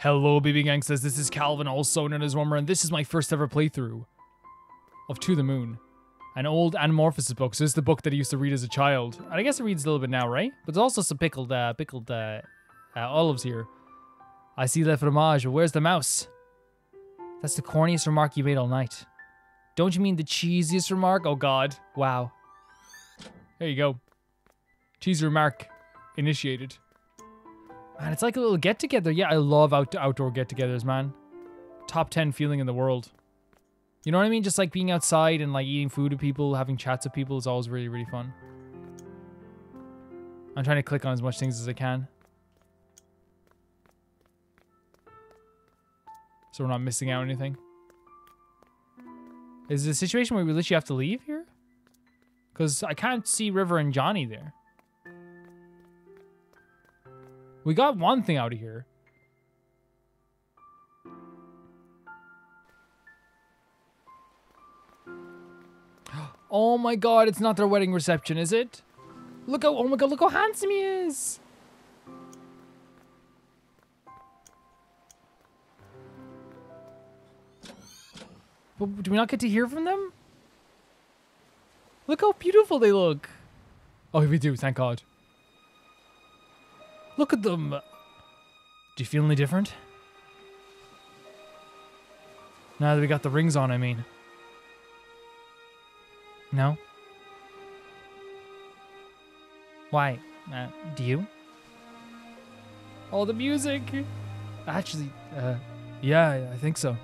Hello, BB Gang says this is Calvin, also known as Roamer, and this is my first ever playthrough of To the Moon, an old Animorphs book. So this is the book that I used to read as a child, and I guess it reads a little bit now, right? But there's also some pickled, uh, pickled uh, uh, olives here. I see le fromage, where's the mouse? That's the corniest remark you made all night. Don't you mean the cheesiest remark? Oh God! Wow. There you go. Cheesy remark initiated. Man, it's like a little get together. Yeah, I love out outdoor get togethers, man. Top 10 feeling in the world. You know what I mean? Just like being outside and like eating food with people, having chats with people is always really, really fun. I'm trying to click on as much things as I can. So we're not missing out anything. Is it a situation where we literally have to leave here? Because I can't see River and Johnny there. We got one thing out of here. Oh my god, it's not their wedding reception, is it? Look how, oh my god, look how handsome he is. Do we not get to hear from them? Look how beautiful they look. Oh, we do, thank god. Look at them. Do you feel any different? Now that we got the rings on, I mean. No? Why? Uh, do you? All the music! Actually, uh, yeah, I think so.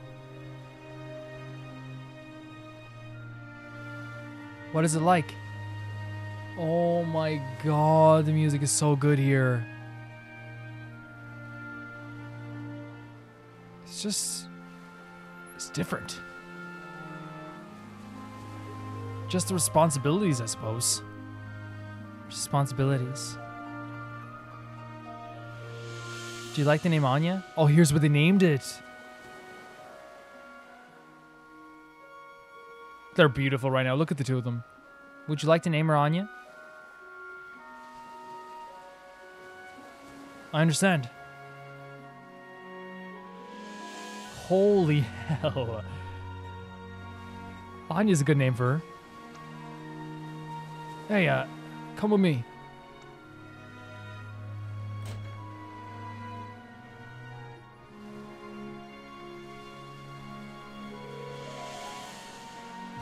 What is it like? Oh my god, the music is so good here. It's just. It's different. Just the responsibilities, I suppose. Responsibilities. Do you like the name Anya? Oh, here's what they named it. They're beautiful right now. Look at the two of them. Would you like to name her Anya? I understand. Holy hell. Anya's a good name for her. Hey, uh, come with me.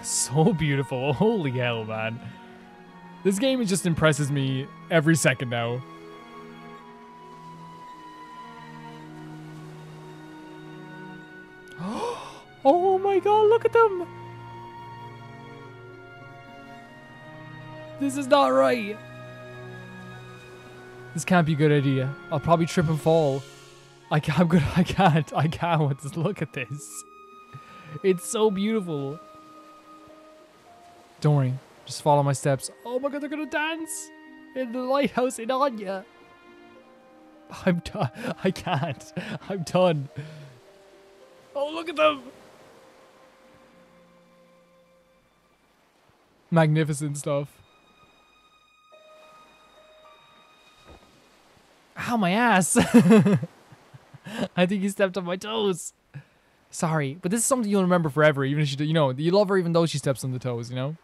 So beautiful. Holy hell, man. This game just impresses me every second now. Look at them! This is not right. This can't be a good idea. I'll probably trip and fall. I can't, I'm good. I can't. I can't. Look at this. It's so beautiful. Don't worry. Just follow my steps. Oh my god, they're gonna dance in the lighthouse in Anya. I'm done. I can't. I'm done. Oh, look at them. Magnificent stuff. Ow, my ass. I think you stepped on my toes. Sorry, but this is something you'll remember forever, even if she, you know, you love her even though she steps on the toes, you know?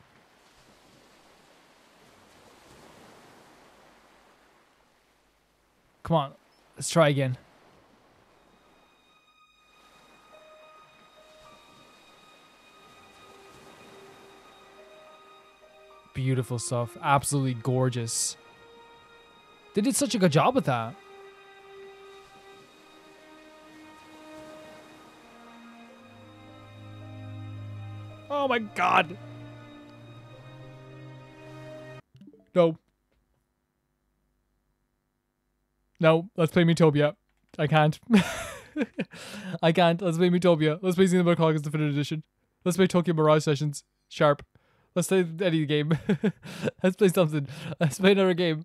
Come on, let's try again. Beautiful stuff. Absolutely gorgeous. They did such a good job with that. Oh my god. No. No, let's play Miitopia. I can't. I can't. Let's play Miitopia. Let's play Xenoblade Chronicles Definitive Edition. Let's play Tokyo Mirage Sessions. Sharp. Let's play any game. Let's play something. Let's play another game.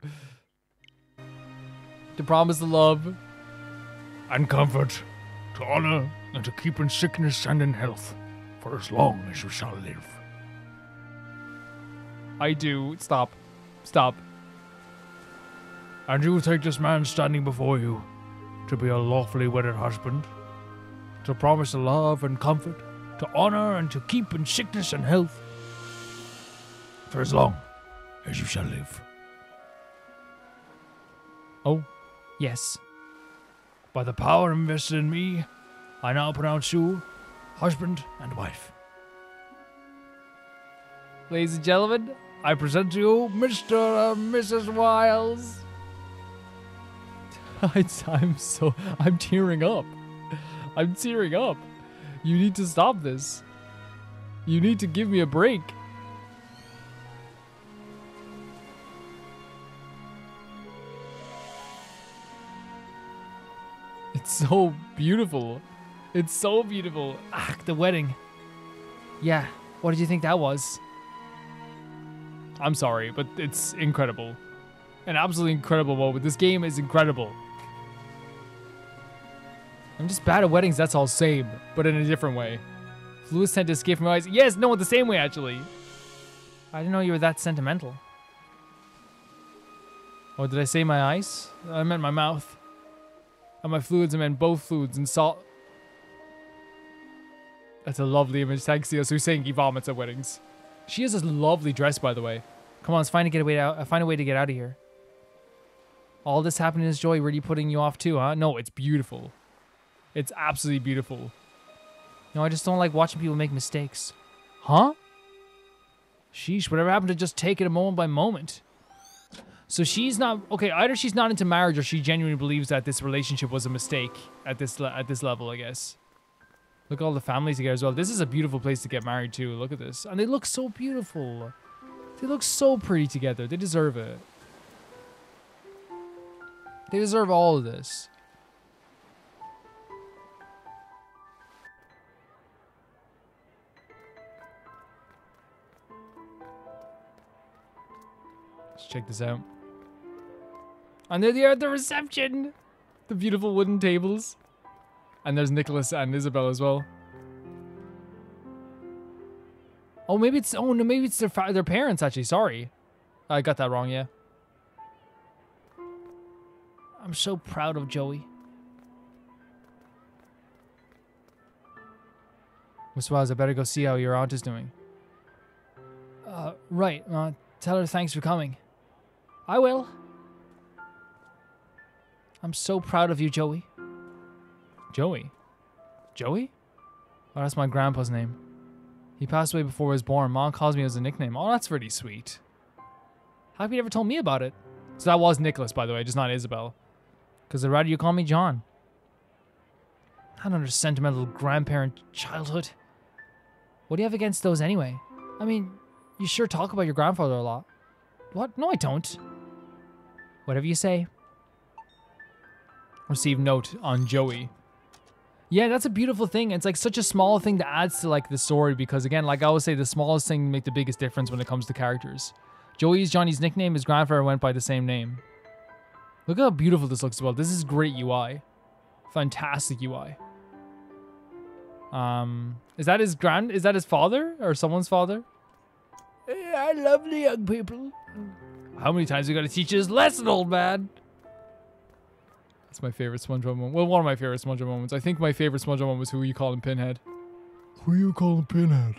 To promise the love. And comfort. To honor and to keep in sickness and in health. For as long as you shall live. I do. Stop. Stop. And you take this man standing before you to be a lawfully wedded husband, to promise love and comfort, to honor and to keep in sickness and health, for as long as you shall live. Oh, yes. By the power invested in me, I now pronounce you husband and wife. Ladies and gentlemen, I present to you Mr. and Mrs. Wyles. I'm so I'm tearing up. I'm tearing up. You need to stop this. You need to give me a break. It's so beautiful. It's so beautiful. Ah, the wedding. Yeah, what did you think that was? I'm sorry, but it's incredible. An absolutely incredible moment. This game is incredible. I'm just bad at weddings, that's all same, but in a different way. To escape from my eyes. Yes, no, the same way actually. I didn't know you were that sentimental. Oh, did I say my eyes? I meant my mouth. And my fluids, I meant both fluids and salt. That's a lovely image. Thanks, Theo. So saying he vomits at weddings. She has a lovely dress, by the way. Come on, let's find a get out. Uh, find a way to get out of here. All this happiness, joy, really putting you off too, huh? No, it's beautiful. It's absolutely beautiful. No, I just don't like watching people make mistakes. Huh? Sheesh, whatever happened to just take it a moment by moment? So she's not okay. Either she's not into marriage, or she genuinely believes that this relationship was a mistake at this at this level. I guess. Look at all the families together as well. This is a beautiful place to get married to. Look at this, and they look so beautiful. They look so pretty together. They deserve it. They deserve all of this. Let's check this out. And there they are at the reception. The beautiful wooden tables. And there's Nicholas and Isabel as well. Oh, maybe it's oh no, maybe it's their their parents actually. Sorry, I got that wrong. Yeah. I'm so proud of Joey. Miss Waz, I better go see how your aunt is doing. Uh, right. Uh, tell her thanks for coming. I will. I'm so proud of you, Joey. Joey? Joey? Oh, that's my grandpa's name. He passed away before I was born. Mom calls me as a nickname. Oh, that's really sweet. How have you never told me about it? So that was Nicholas, by the way, just not Isabel. Because I'd rather you call me John. Not under sentimental grandparent childhood. What do you have against those anyway? I mean, you sure talk about your grandfather a lot. What? No, I don't. Whatever you say. Receive note on Joey. Yeah, that's a beautiful thing. It's like such a small thing that adds to like the story because again, like I always say, the smallest thing make the biggest difference when it comes to characters. Joey's Johnny's nickname. His grandfather went by the same name. Look how beautiful this looks as well. This is great UI. Fantastic UI. Um, is that his grand? Is that his father or someone's father? I love the young people. How many times we got to teach this lesson, old man? That's my favorite SpongeBob moment. Well, one of my favorite SpongeBob moments. I think my favorite SpongeBob moment was who you call him Pinhead. Who you calling Pinhead?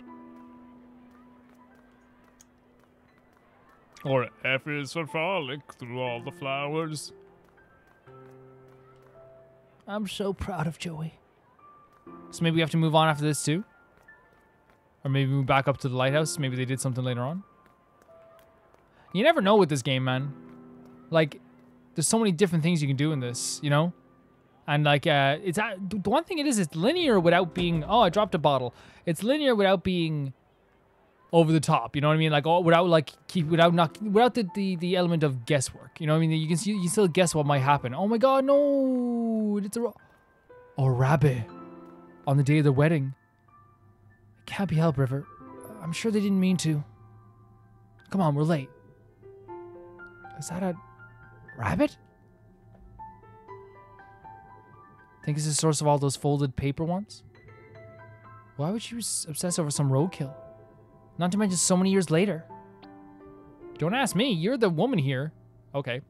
Or F is for frolic through all the flowers. I'm so proud of Joey. So maybe we have to move on after this too? Or maybe move back up to the lighthouse. Maybe they did something later on. You never know with this game, man. Like, there's so many different things you can do in this, you know? And like, uh, it's uh, the one thing it is, it's linear without being. Oh, I dropped a bottle. It's linear without being over the top. You know what I mean? Like, oh, without like keep without not without the, the the element of guesswork. You know what I mean? You can see you still guess what might happen. Oh my god, no! It's a a rabbit on the day of the wedding. It can't be helped, River. I'm sure they didn't mean to. Come on, we're late. Is that a rabbit? Think it's the source of all those folded paper ones? Why would she obsess over some roadkill? Not to mention so many years later. Don't ask me, you're the woman here. Okay.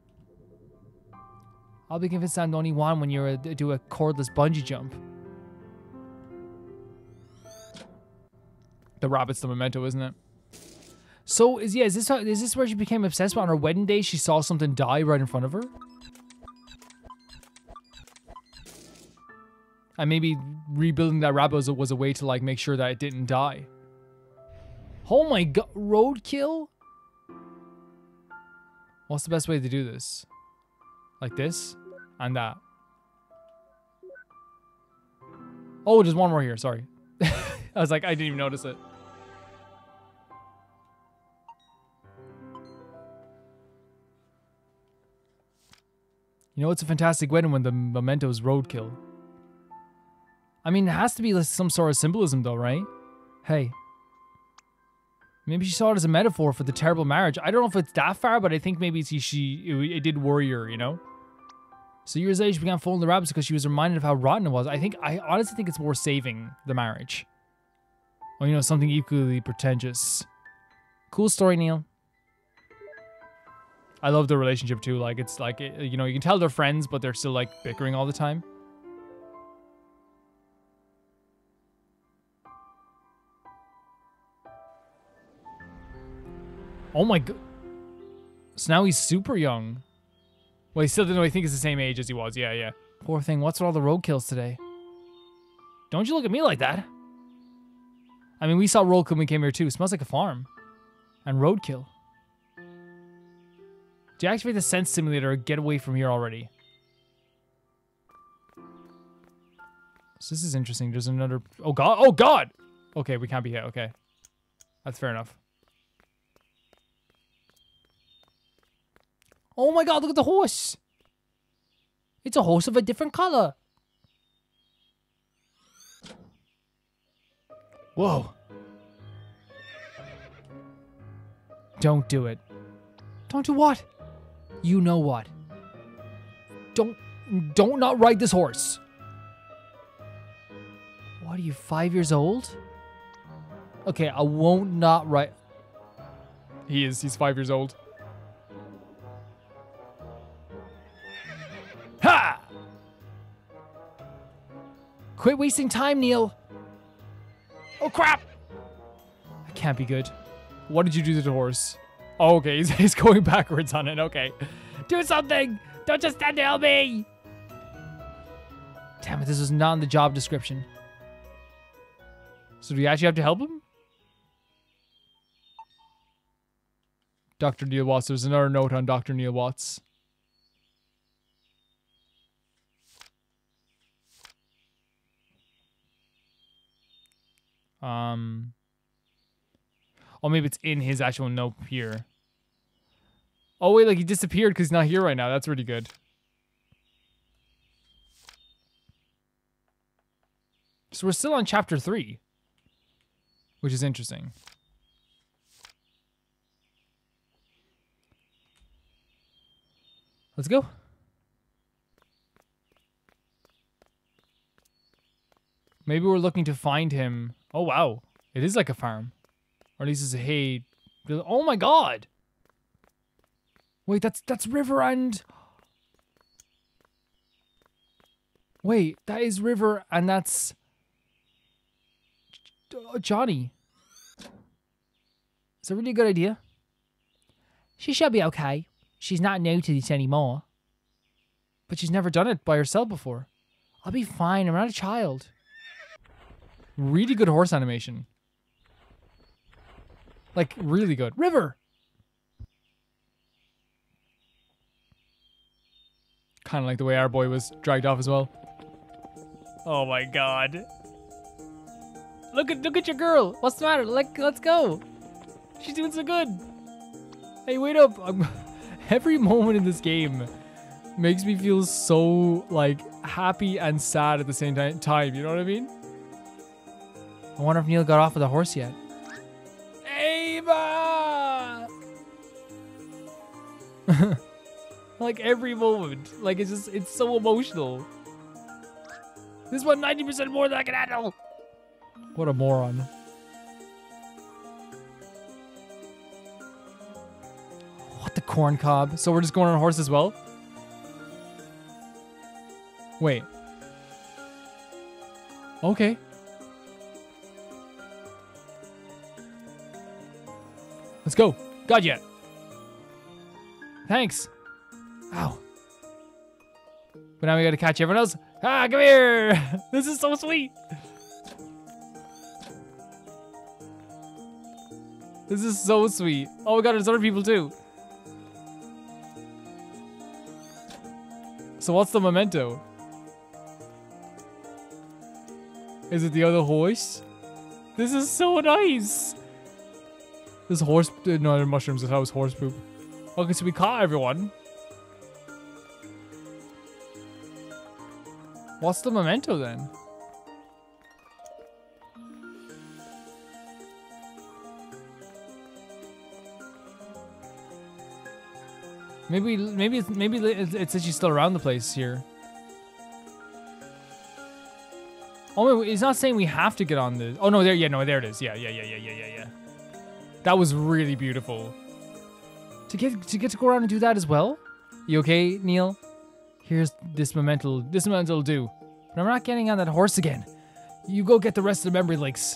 I'll be convinced I'm the only one when you do a cordless bungee jump. The rabbit's the memento, isn't it? So is yeah, is this how, is this where she became obsessed? But on her wedding day, she saw something die right in front of her. And maybe rebuilding that rabbit was a, was a way to like make sure that it didn't die. Oh my god, roadkill? What's the best way to do this? Like this and that. Oh, there's one more here. Sorry. I was like, I didn't even notice it. You know, it's a fantastic wedding when the memento's roadkill. I mean, it has to be some sort of symbolism, though, right? Hey. Maybe she saw it as a metaphor for the terrible marriage. I don't know if it's that far, but I think maybe she, she it, it did worry her, you know? So years later, she began following the rabbits because she was reminded of how rotten it was. I think, I honestly think it's more saving the marriage. Or, you know, something equally pretentious. Cool story, Neil. I love the relationship too. Like, it's like, you know, you can tell they're friends, but they're still like bickering all the time. Oh my god. So now he's super young. Well, he still didn't. I think he's the same age as he was. Yeah, yeah. Poor thing. What's with all the roadkills today? Don't you look at me like that. I mean, we saw roadkill when we came here too. It smells like a farm. And roadkill. Deactivate the sense simulator get away from here already. So this is interesting. There's another... Oh, God. Oh, God! Okay, we can't be hit. Okay. That's fair enough. Oh my god, look at the horse. It's a horse of a different color. Whoa. Don't do it. Don't do what? You know what. Don't, don't not ride this horse. What are you, five years old? Okay, I won't not ride. He is, he's five years old. Ha! Quit wasting time, Neil. Oh, crap. I can't be good. What did you do to the horse? Oh, okay, he's, he's going backwards on it. Okay. Do something. Don't just stand to help me. Damn it, this is not in the job description. So do we actually have to help him? Dr. Neil Watts. There's another note on Dr. Neil Watts. Um, or maybe it's in his actual note here. Oh wait, like he disappeared because he's not here right now. That's really good. So we're still on chapter three, which is interesting. Let's go. Maybe we're looking to find him. Oh, wow. It is like a farm. Or at least it's a. Oh my god! Wait, that's that's River and... Wait, that is River and that's... Uh, Johnny. It's a really good idea. She shall be okay. She's not new to this anymore. But she's never done it by herself before. I'll be fine. I'm not a child. Really good horse animation. Like, really good. River! Kind of like the way our boy was dragged off as well. Oh my god. Look at look at your girl. What's the matter? Like, let's go. She's doing so good. Hey, wait up. I'm, every moment in this game makes me feel so like happy and sad at the same time. You know what I mean? I wonder if Neil got off of the horse yet. like every moment. Like it's just, it's so emotional. This is what 90% more than I can handle. What a moron. What the corn cob? So we're just going on a horse as well? Wait. Okay. Let's go. God yet. Thanks. Ow. But now we gotta catch everyone else. Ah, come here. this is so sweet. This is so sweet. Oh my god, there's other people too. So what's the memento? Is it the other horse? This is so nice. This horse, no, mushrooms. That was horse poop. Okay, so we caught everyone. What's the memento then? Maybe, maybe, it's, maybe it's it's actually still around the place here. Oh, wait, it's not saying we have to get on the. Oh no, there, yeah, no, there it is. Yeah, yeah, yeah, yeah, yeah, yeah, yeah. That was really beautiful. To get to get to go around and do that as well. You okay, Neil? Here's this memento. This memento will do. But I'm not getting on that horse again. You go get the rest of the memory links.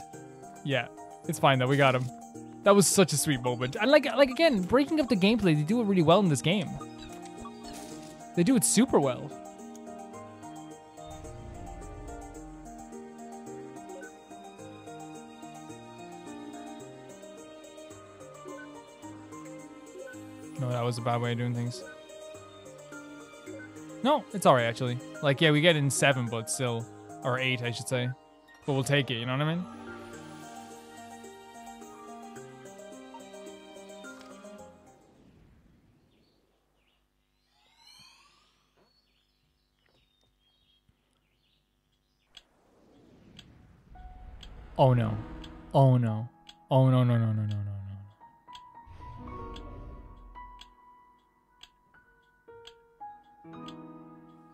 Yeah, it's fine though. We got him. That was such a sweet moment. And like, like again, breaking up the gameplay, they do it really well in this game. They do it super well. Was a bad way of doing things. No, it's alright actually. Like, yeah, we get in seven, but still, or eight, I should say. But we'll take it. You know what I mean? Oh no. Oh no. Oh no no no no no no no.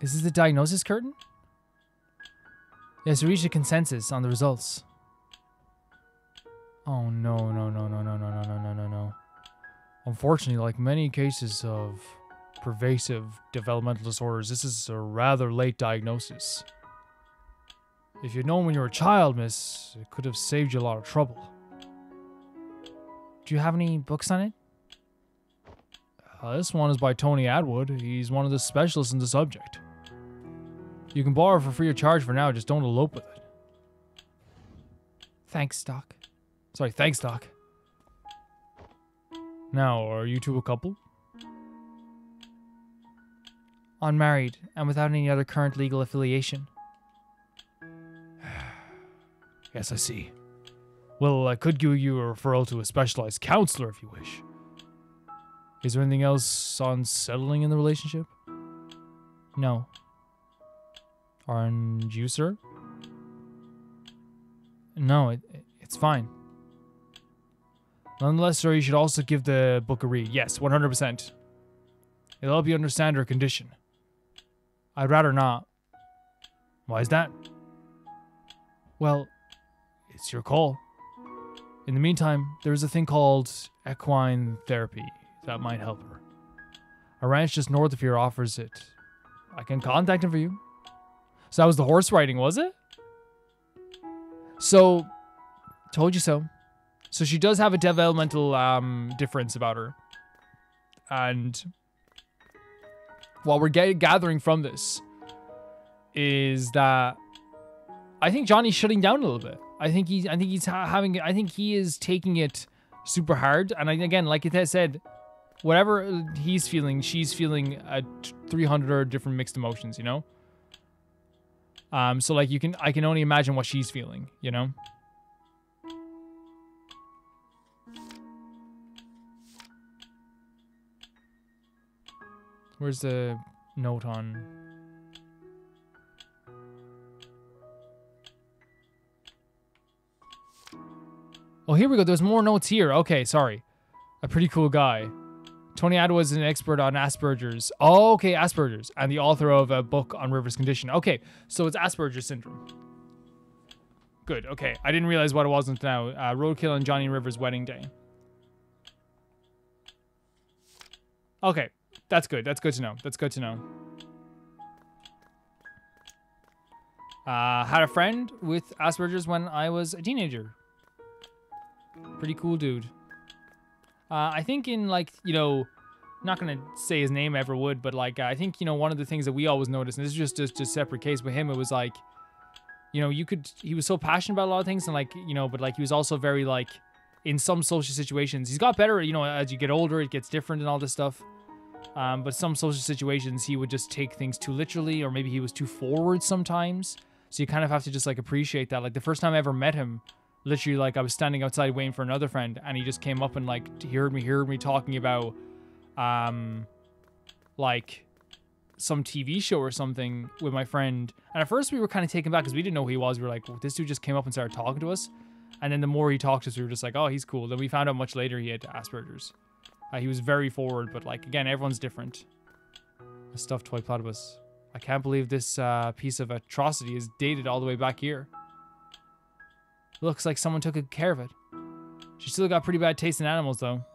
Is this the diagnosis curtain? Yes, we reached a consensus on the results. Oh no no no no no no no no no no no. Unfortunately, like many cases of pervasive developmental disorders, this is a rather late diagnosis. If you'd known when you were a child, miss, it could have saved you a lot of trouble. Do you have any books on it? Uh, this one is by Tony Attwood. He's one of the specialists in the subject. You can borrow for free of charge for now, just don't elope with it. Thanks, Doc. Sorry, thanks, Doc. Now, are you two a couple? Unmarried and without any other current legal affiliation. Yes, I see. Well, I could give you a referral to a specialized counselor if you wish. Is there anything else unsettling in the relationship? No. You, sir? No, it, it's fine. Nonetheless, sir, you should also give the book a read. Yes, 100%. It'll help you understand her condition. I'd rather not. Why is that? Well, it's your call. In the meantime, there's a thing called equine therapy that might help her. A ranch just north of here offers it. I can contact him for you. So that was the horse riding, was it? So, told you so. So she does have a developmental um, difference about her. And what we're get- gathering from this is that I think Johnny's shutting down a little bit. I think he's I think he's ha- having I think he is taking it super hard and I, again like it said whatever he's feeling she's feeling at 300 different mixed emotions you know um so like you can I can only imagine what she's feeling you know Where's the note on Oh, here we go. There's more notes here. Okay, sorry. A pretty cool guy. Tony Attwood is an expert on Asperger's. Oh, okay, Asperger's. And the author of a book on Rivers' condition. Okay, so it's Asperger's syndrome. Good, okay. I didn't realize what it was until now. Uh, Roadkill and Johnny Rivers' wedding day. Okay, that's good. That's good to know. That's good to know. Uh, had a friend with Asperger's when I was a teenager. Pretty cool dude. Uh, I think in like you know, not gonna say his name ever would, but like I think you know one of the things that we always noticed, and this is just just a separate case with him. It was like, you know, you could he was so passionate about a lot of things, and like you know, but like he was also very like in some social situations. He's got better, you know, as you get older, it gets different and all this stuff. Um, but some social situations, he would just take things too literally, or maybe he was too forward sometimes. So you kind of have to just like appreciate that. Like the first time I ever met him, literally like I was standing outside waiting for another friend, and he just came up and like he heard me, he heard me talking about, um, like some TV show or something with my friend. And at first we were kind of taken back because we didn't know who he was. We were like, well, this dude just came up and started talking to us. And then the more he talked to us, we were just like, oh, he's cool. Then we found out much later he had Asperger's. Uh, he was very forward, but like again, everyone's different. A stuffed toy platypus. I can't believe this uh, piece of atrocity is dated all the way back here. Looks like someone took good care of it. She still got pretty bad taste in animals, though.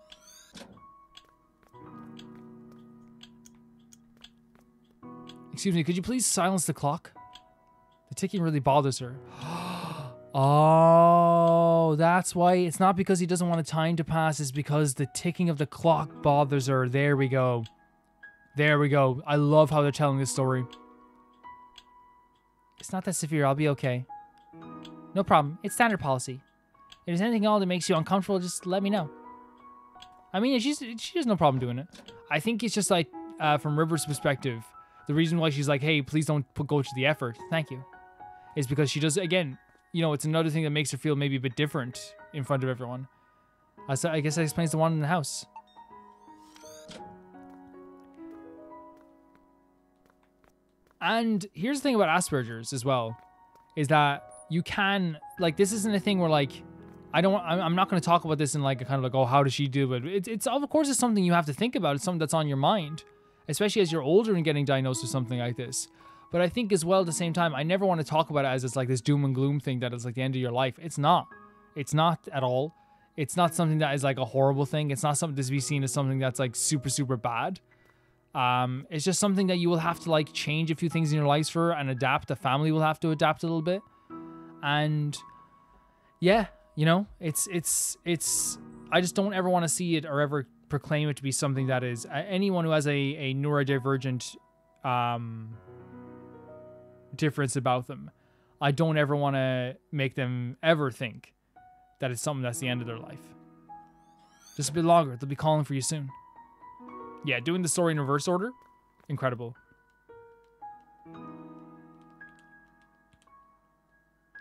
Excuse me, could you please silence the clock? The ticking really bothers her. oh, that's why. It's not because he doesn't want the time to pass, it's because the ticking of the clock bothers her. There we go. There we go. I love how they're telling this story. It's not that severe. I'll be okay. No problem. It's standard policy. If there's anything at all that makes you uncomfortable, just let me know. I mean, she's she has no problem doing it. I think it's just like uh, from River's perspective, the reason why she's like, "Hey, please don't put, go to the effort. Thank you," is because she does again. You know, it's another thing that makes her feel maybe a bit different in front of everyone. Uh, so I guess that explains the one in the house. And here's the thing about Asperger's as well, is that you can like this isn't a thing where like I don't I'm not going to talk about this in like a kind of like oh how does she do it? It's it's of course it's something you have to think about. It's something that's on your mind, especially as you're older and getting diagnosed with something like this. But I think as well at the same time, I never want to talk about it as it's like this doom and gloom thing that is like the end of your life. It's not. It's not at all. It's not something that is like a horrible thing. It's not something to be seen as something that's like super super bad. Um, it's just something that you will have to like change a few things in your lives for and adapt. The family will have to adapt a little bit, and yeah, you know, it's it's it's. I just don't ever want to see it or ever proclaim it to be something that is uh, anyone who has a a neurodivergent um difference about them. I don't ever want to make them ever think that it's something that's the end of their life. Just a bit longer. They'll be calling for you soon. Yeah, doing the story in reverse order, incredible.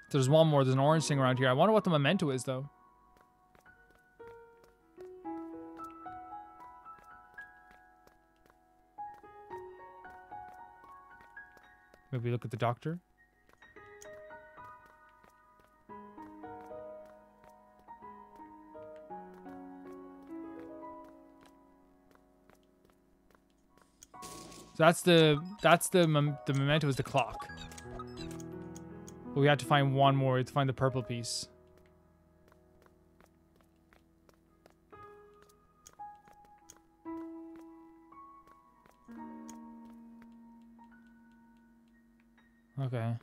There's one more. There's an orange thing around here. I wonder what the memento is, though. Maybe look at the doctor. So that's the that's the the memento is the clock. But we have to find one more to find the purple piece. Okay.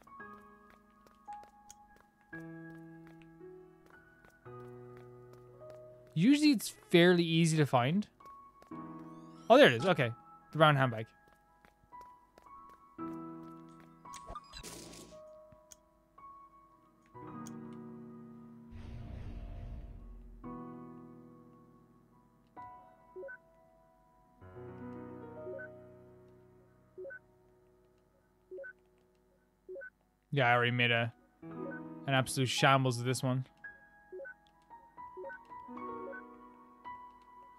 Usually it's fairly easy to find. Oh, there it is. Okay. The brown handbag. Yeah, I already made a an absolute shambles of this one.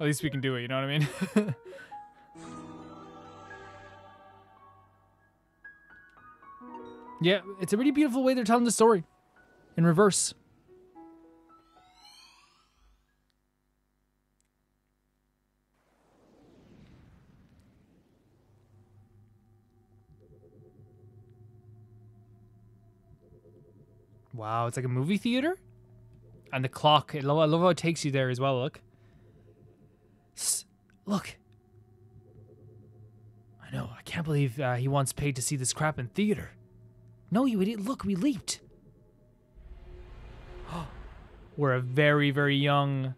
At least we can do it, you know what I mean? yeah, it's a really beautiful way they're telling the story. In reverse. Wow, it's like a movie theater? And the clock, I love, how it takes you there as well, look. Look. I know, I can't believe uh, he once paid to see this crap in theater. No, you idiot. Look, we leaped. We're a very, very young,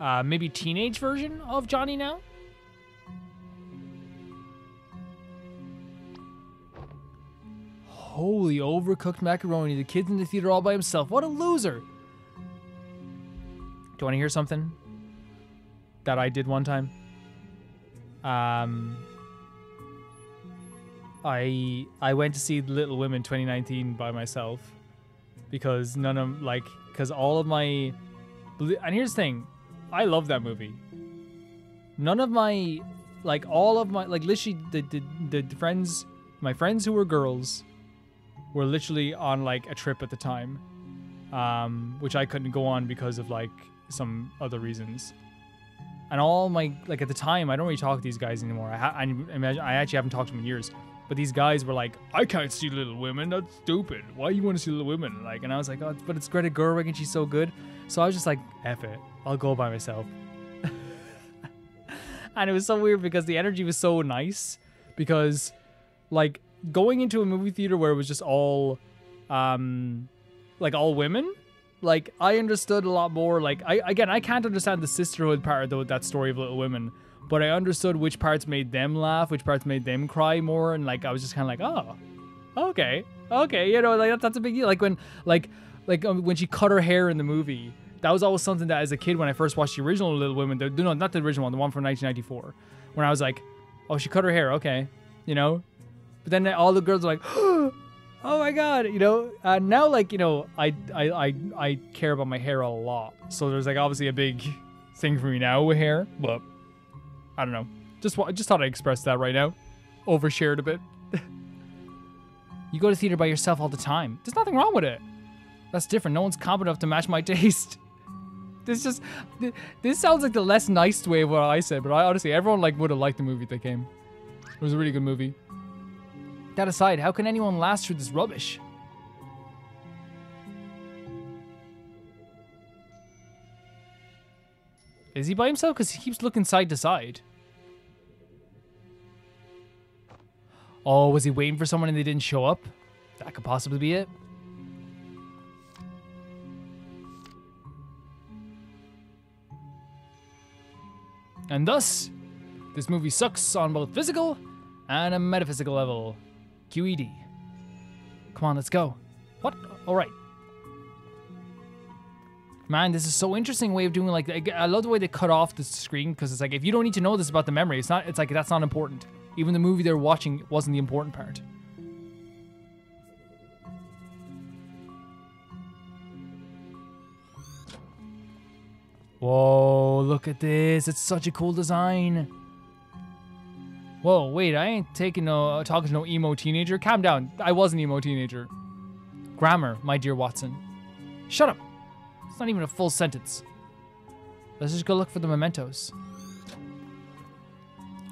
uh, maybe teenage version of Johnny now. Holy overcooked macaroni. The kid's in the theater all by himself. What a loser. Do you want to hear something that I did one time? Um, I I went to see Little Women 2019 by myself because none of like because all of my and here's the thing, I love that movie. None of my like all of my like literally the the, the friends my friends who were girls were literally on like a trip at the time, um, which I couldn't go on because of like some other reasons. And all my like at the time, I don't really talk to these guys anymore. I, ha- I imagine I actually haven't talked to them in years. But these guys were like, I can't see Little Women. That's stupid. Why you want to see Little Women? Like, and I was like, oh, but it's Greta Gerwig and she's so good. So I was just like, F it. I'll go by myself. and it was so weird because the energy was so nice because like going into a movie theater where it was just all um like all women like i understood a lot more like i again i can't understand the sisterhood part the, that story of little women but i understood which parts made them laugh which parts made them cry more and like i was just kind of like oh okay okay you know like that's, that's a big deal. Like when like like um, when she cut her hair in the movie that was always something that as a kid when i first watched the original little women the, no not the original one the one from 1994 when i was like oh she cut her hair okay you know but then all the girls are like, "Oh my god!" You know. Uh, now, like you know, I, I I I care about my hair a lot. So there's like obviously a big thing for me now with hair. But I don't know. Just just thought I'd express that right now. Overshared a bit. you go to theater by yourself all the time. There's nothing wrong with it. That's different. No one's competent enough to match my taste. This just this sounds like the less nice way of what I said, but I honestly everyone like would have liked the movie they came. It was a really good movie. That aside, how can anyone last through this rubbish? Is he by himself? Because he keeps looking side to side. Oh, was he waiting for someone and they didn't show up? That could possibly be it. And thus, this movie sucks on both physical and a metaphysical level. QED. Come on, let's go. What? All right. Man, this is so interesting way of doing like I love the way they cut off the screen because it's like if you don't need to know this about the memory, it's not it's like that's not important. Even the movie they're watching wasn't the important part. Whoa, look at this. It's such a cool design. Whoa, wait, I ain't taking no uh, talking to no emo teenager. Calm down. I was an emo teenager. Grammar, my dear Watson. Shut up. It's not even a full sentence. Let's just go look for the mementos.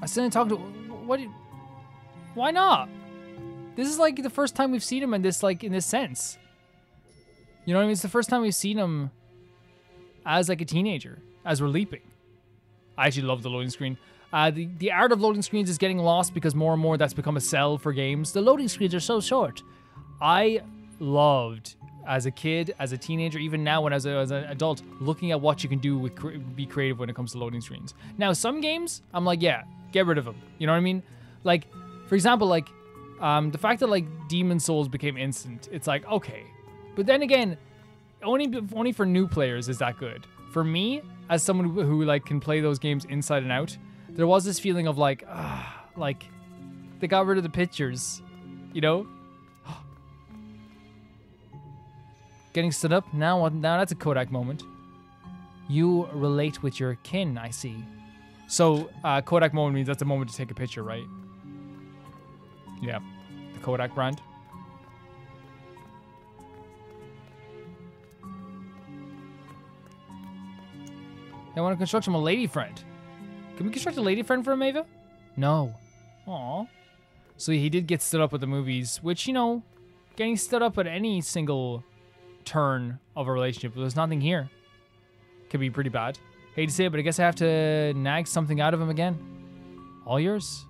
I didn't talk to what why not? This is like the first time we've seen him in this like in this sense. You know what I mean? It's the first time we've seen him as like a teenager, as we're leaping. I actually love the loading screen. Uh, the, the art of loading screens is getting lost because more and more that's become a sell for games. The loading screens are so short. I loved as a kid, as a teenager, even now when as, a, as an adult, looking at what you can do with cre- be creative when it comes to loading screens. Now, some games, I'm like, yeah, get rid of them. You know what I mean? Like, for example, like um, the fact that like Demon's Souls became instant, it's like okay, but then again, only only for new players is that good. For me, as someone who, who like can play those games inside and out, there was this feeling of like, ah, like they got rid of the pictures, you know. Getting stood up now. Now that's a Kodak moment. You relate with your kin. I see. So uh, Kodak moment means that's a moment to take a picture, right? Yeah, the Kodak brand. I want to construct him a lady friend. Can we construct a lady friend for him, Ava? No. Aw. So he did get stood up with the movies, which, you know, getting stood up at any single turn of a relationship, there's nothing here. Could be pretty bad. Hate to say it, but I guess I have to nag something out of him again. All yours?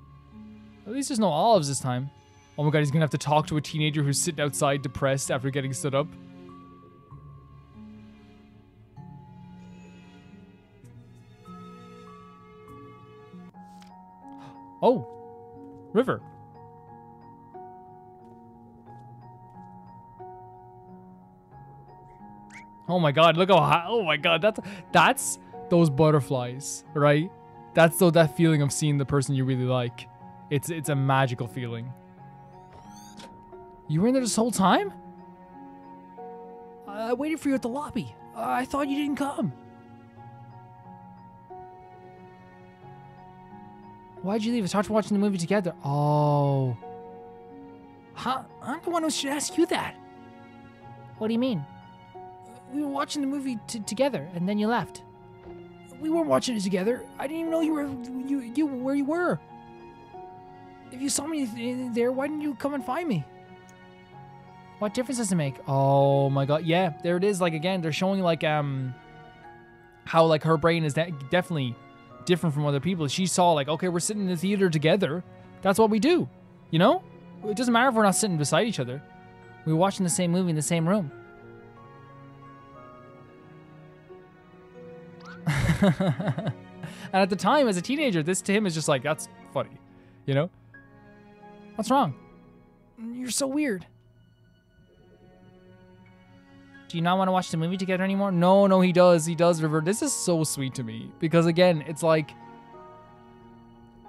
At least there's no olives this time. Oh my god, he's gonna have to talk to a teenager who's sitting outside depressed after getting stood up. Oh, river. Oh my god, look how high. Oh my god, that's that's those butterflies, right? That's so that feeling of seeing the person you really like. It's it's a magical feeling. You were in there this whole time? I waited for you at the lobby. I thought you didn't come. Why'd you leave? I started watching the movie together. Oh. Huh? I'm the one who should ask you that. What do you mean? We were watching the movie together, and then you left. We weren't watching it together. I didn't even know you were you you where you were. If you saw me th- there, why didn't you come and find me? What difference does it make? Oh my god, yeah, there it is. Like again, they're showing like um how like her brain is de- definitely different from other people. She saw like, okay, we're sitting in the theater together. That's what we do. You know? It doesn't matter if we're not sitting beside each other. We're watching the same movie in the same room. and at the time, as a teenager, this to him is just like, that's funny. You know? What's wrong? You're so weird. Do you not want to watch the movie together anymore? No, no, he does. He does, River. This is so sweet to me. Because again, it's like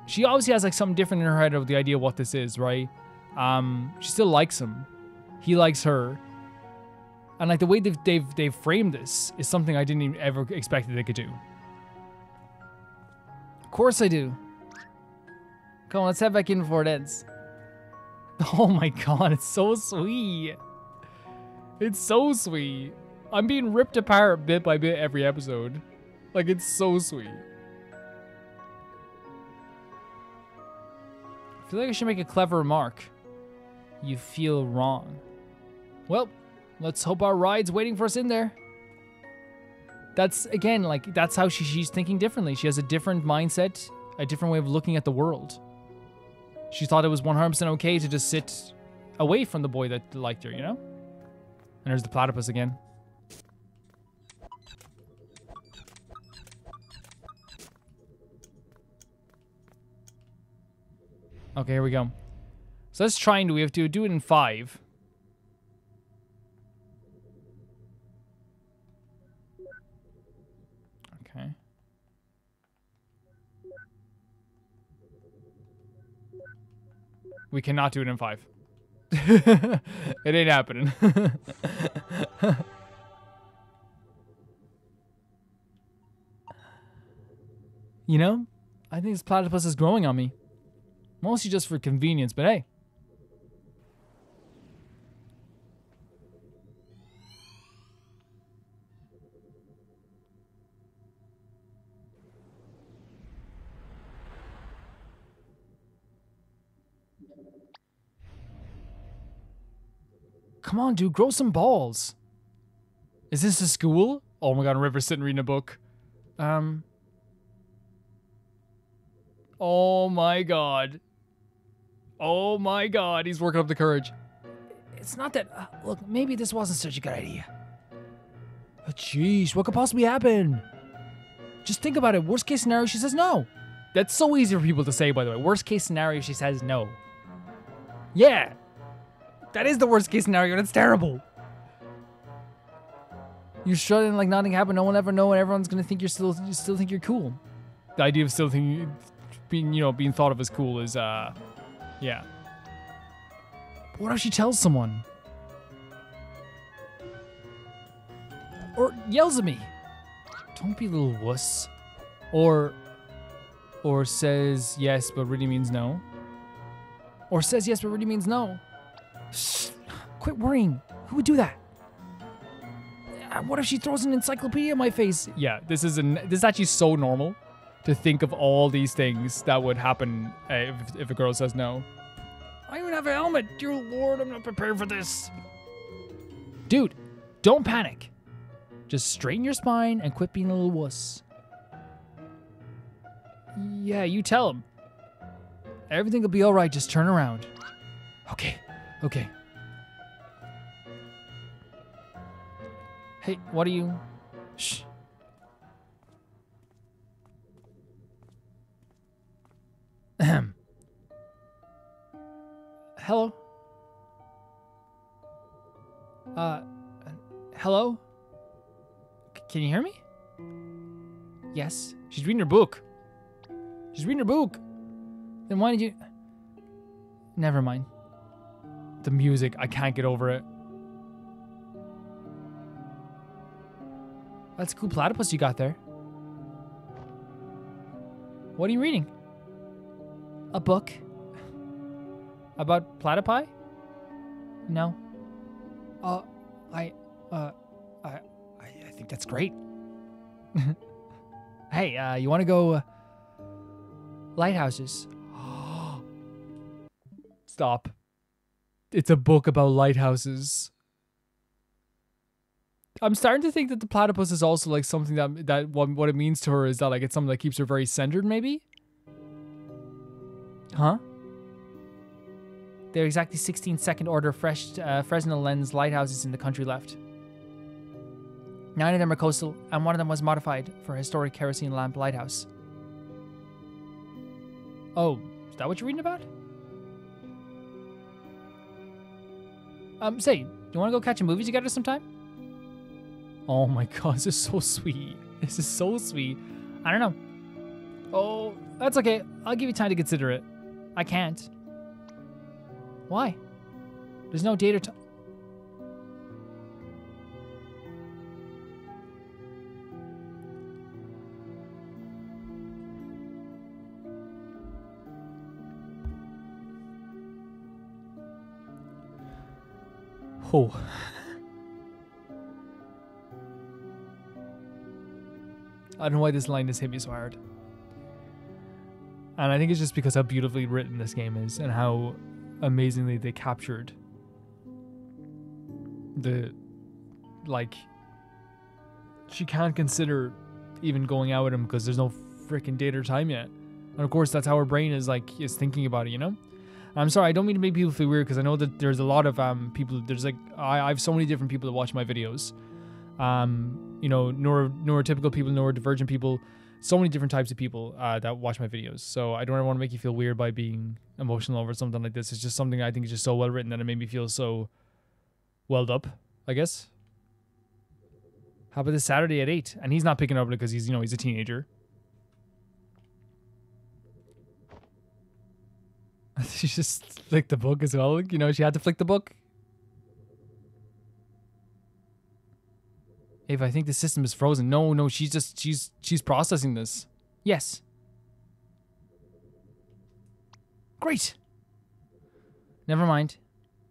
she obviously has like something different in her head of the idea of what this is, right? Um, she still likes him. He likes her. And like the way they've they've they've framed this is something I didn't even ever expect that they could do. Of course I do. Come on, let's head back in before it ends. Oh my god, it's so sweet. It's so sweet. I'm being ripped apart bit by bit every episode. Like, it's so sweet. I feel like I should make a clever remark. You feel wrong. Well, let's hope our ride's waiting for us in there. That's, again, like, that's how she, she's thinking differently. She has a different mindset, a different way of looking at the world. She thought it was 100% okay to just sit away from the boy that liked her, you know? And there's the platypus again. Okay, here we go. So let's try and do, we have to do it in five. Okay. We cannot do it in five. it ain't happening. you know, I think this platypus is growing on me. Mostly just for convenience, but hey. Come on, dude, grow some balls. Is this a school? Oh my god, River's sitting reading a book. Um. Oh my god. Oh my god, he's working up the courage. It's not that. Uh, look, maybe this wasn't such a good idea. Jeez, what could possibly happen? Just think about it. Worst case scenario, she says no. That's so easy for people to say, by the way. Worst case scenario, she says no. Yeah, that is the worst case scenario, and it's terrible. You're struggling like nothing happened. No one ever know, and everyone's gonna think you're still you still think you're cool. The idea of still thinking, being you know being thought of as cool is uh, yeah. But what if she tells someone? Or yells at me? Don't be a little wuss. Or, or says yes but really means no. Or says yes but really means no. Shh. Quit worrying. Who would do that? Uh, What if she throws an encyclopedia in my face? Yeah, this is an this is actually so normal to think of all these things that would happen uh, if, if a girl says no. I even have a helmet. Dear Lord, I'm not prepared for this. Dude, don't panic. Just straighten your spine and quit being a little wuss. Yeah, you tell him. Everything will be all right. Just turn around. Okay, okay. Hey, what are you? Shh. Ahem. Hello? Uh, hello? C- can you hear me? Yes. She's reading her book. She's reading her book. Then why did you. Never mind. The music, I can't get over it. That's a cool platypus you got there. What are you reading? A book. About platypi? No. Uh, I, uh, I, I, think that's great. hey, uh, you want to go uh, lighthouses? Stop. It's a book about lighthouses. I'm starting to think that the platypus is also like something that that what, what it means to her is that like it's something that keeps her very centered, maybe. Huh? There are exactly 16 second order fresh uh, Fresnel lens lighthouses in the country left. Nine of them are coastal, and one of them was modified for a historic kerosene lamp lighthouse. Oh, is that what you're reading about? Um, say, you want to go catch a movie together sometime? Oh my god, this is so sweet. This is so sweet. I don't know. Oh, that's okay. I'll give you time to consider it. I can't. Why? There's no date or time. Oh. I don't know why this line has hit me so hard. And I think it's just because how beautifully written this game is and how amazingly they captured the like she can't consider even going out with him because there's no freaking date or time yet. And of course that's how her brain is like is thinking about it, you know? I'm sorry, I don't mean to make people feel weird because I know that there's a lot of um people there's like I, I have so many different people that watch my videos. Um, you know, neuro neurotypical people, neurodivergent people, so many different types of people uh, that watch my videos. So I don't want to make you feel weird by being emotional over something like this. It's just something I think is just so well written that it made me feel so welled up, I guess. How about this Saturday at eight? And he's not picking up because he's you know he's a teenager. she just flicked the book as well. You know, she had to flick the book. Ava, I think the system is frozen. No, no, she's just she's she's processing this. Yes. Great. Never mind.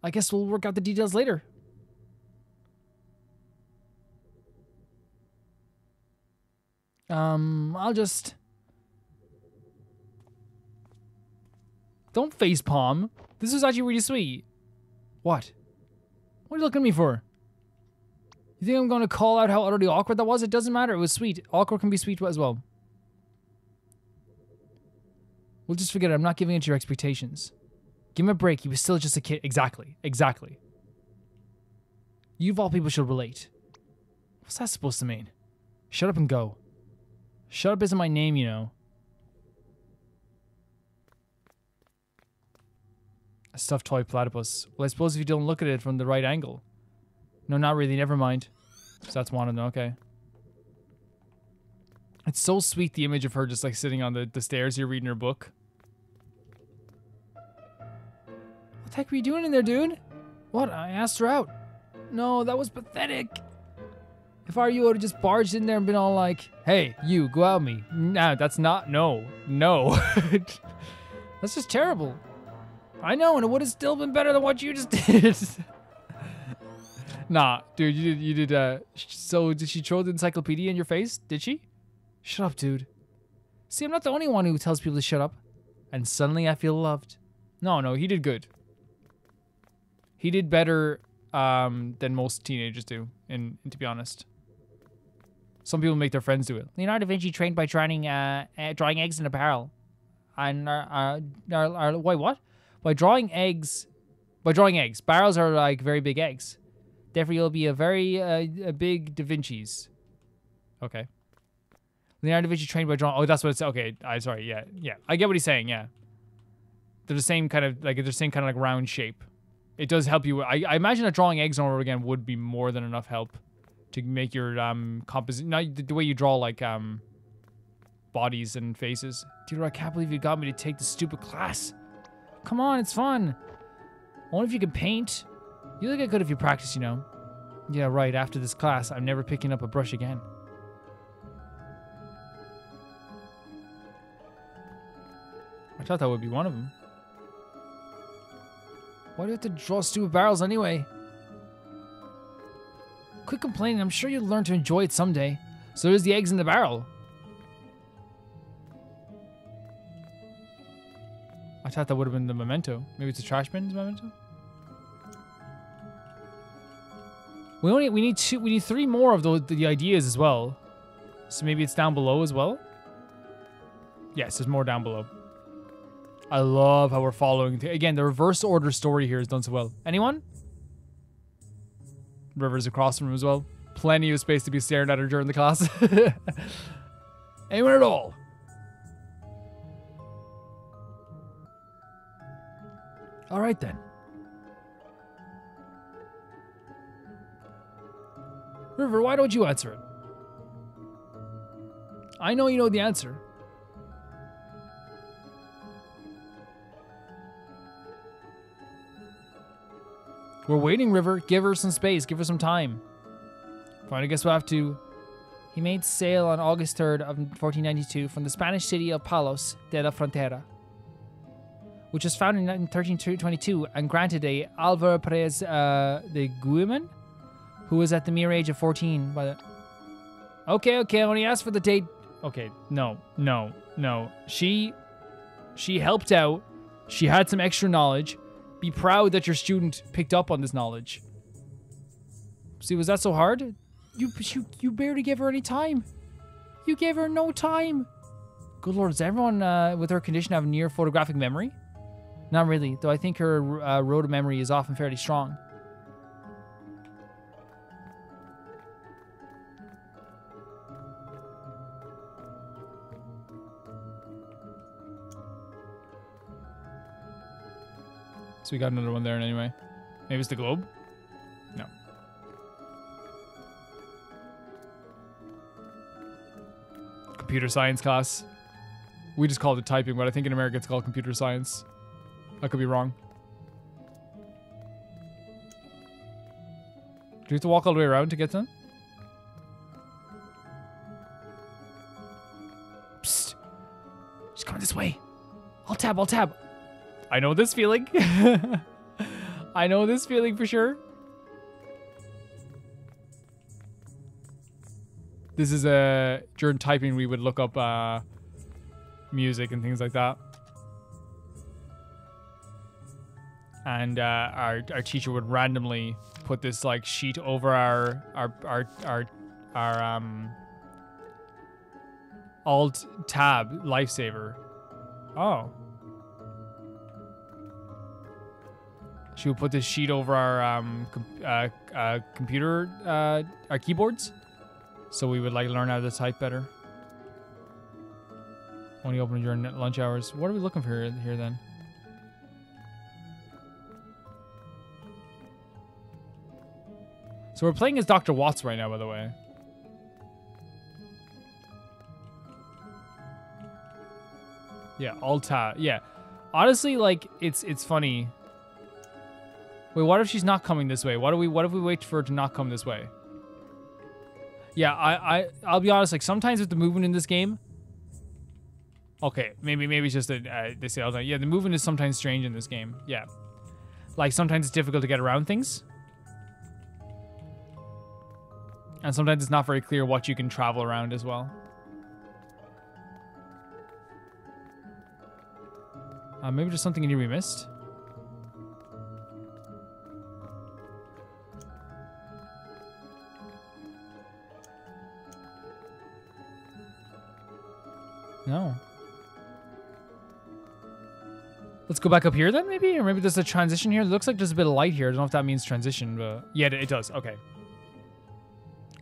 I guess we'll work out the details later. Um, I'll just Don't face palm. This is actually really sweet. What? What are you looking at me for? You think I'm going to call out how utterly awkward that was? It doesn't matter. It was sweet. Awkward can be sweet as well. We'll just forget it. I'm not giving it your expectations. Give him a break. He was still just a kid. Exactly. Exactly. You of all people should relate. What's that supposed to mean? Shut up and go. Shut up isn't my name, you know. A stuffed toy platypus. Well, I suppose if you don't look at it from the right angle. No, not really. Never mind. So that's one of them. Okay. It's so sweet, the image of her just like sitting on the, the stairs here reading her book. What the heck were you doing in there, dude? What? I asked her out. No, that was pathetic. If I were you, I would have just barged in there and been all like, hey, you, go out with me. Nah, that's not, no, no. that's just terrible. I know, and it would have still been better than what you just did. nah, dude, you did, you did, uh, so did she throw the encyclopedia in your face? Did she? Shut up, dude. See, I'm not the only one who tells people to shut up. And suddenly I feel loved. No, no, he did good. He did better um, than most teenagers do, and, and to be honest. Some people make their friends do it. Leonardo da Vinci trained by drawing, uh, uh, drawing eggs in a barrel. And, uh, uh, uh, uh, wait, what? By drawing eggs by drawing eggs. Barrels are like very big eggs. Therefore, you'll be a very uh, a big Da Vinci's. Okay. Leonardo da Vinci trained by drawing. Oh, that's what it's. Okay, I sorry. Yeah, yeah. I get what he's saying. Yeah. They're the same kind of like they're the same kind of like round shape. It does help you. I, I imagine that drawing eggs over again would be more than enough help to make your um composite. Not the, the way you draw like um bodies and faces. Dude, I can't believe you got me to take this stupid class. Come on, it's fun. Only if you can paint. You'll get good if you practice, you know. Yeah, right. After this class, I'm never picking up a brush again. I thought that would be one of them. Why do you have to draw stupid barrels anyway? Quit complaining. I'm sure you'll learn to enjoy it someday. So there's the eggs in the barrel. I thought that would have been the memento. Maybe it's a trash bin's memento. We only we need two. We need three more of the the ideas as well. So maybe it's down below as well. Yes, there's more down below. I love how we're following. Again, the reverse order story here is done so well. Anyone? River's across from him as well. Plenty of space to be staring at her during the class. Anyone at all? All right then. River, why don't you answer it? I know you know the answer. We're waiting, River. Give her some space. Give her some time. Fine, I guess we'll have to. He made sail on August 3rd of 1492 from the Spanish city of Palos de la Frontera, which was founded in 1322 and granted a Alvaro Perez uh, de Guzman, who was at the mere age of 14 by the... Okay, okay, when he asked for the date... Okay, no, no, no. She... She helped out. She had some extra knowledge. Be proud that your student picked up on this knowledge. See, was that so hard? You, you, you barely gave her any time. You gave her no time. Good lord, does everyone uh, with her condition have near photographic memory? Not really, though I think her uh, road of memory is often fairly strong. So we got another one there anyway. Maybe it's the globe? No. Computer science class. We just called it typing, but I think in America it's called computer science. I could be wrong. Do you have to walk all the way around to get them? Psst. She's coming this way. I'll tab, I'll tab. I know this feeling. I know this feeling for sure. This is a during typing we would look up uh, music and things like that. And uh, our our teacher would randomly put this like sheet over our our our our our um alt tab lifesaver. Oh. She would put this sheet over our um, com- uh, uh, computer, uh, our keyboards, so we would like learn how to type better. Only open during lunch hours. What are we looking for here, here then? So we're playing as Dr. Watts right now, by the way. Yeah, Alta. Yeah, honestly, like it's it's funny. Wait, what if she's not coming this way? What do we? What if we wait for her to not come this way? Yeah, I, I, I'll be honest. Like sometimes with the movement in this game. Okay, maybe, maybe it's just that uh, they say all the time. Yeah, the movement is sometimes strange in this game. Yeah, like sometimes it's difficult to get around things, and sometimes it's not very clear what you can travel around as well. Uh, maybe just something in here we missed. No. Let's go back up here then, maybe? Or maybe there's a transition here. It looks like there's a bit of light here. I don't know if that means transition, but... Yeah, it does. Okay.